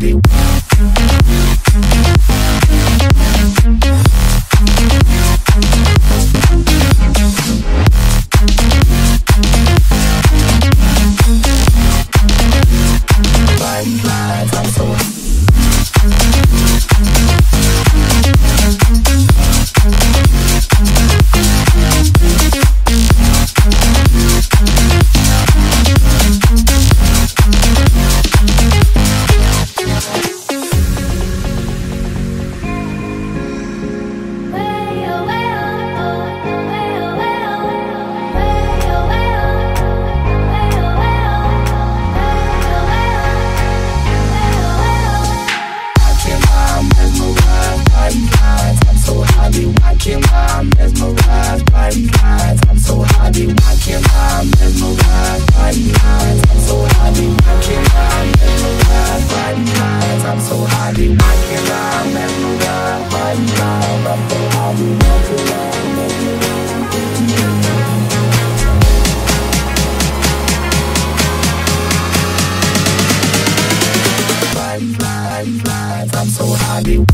Brasil. I'm so happy.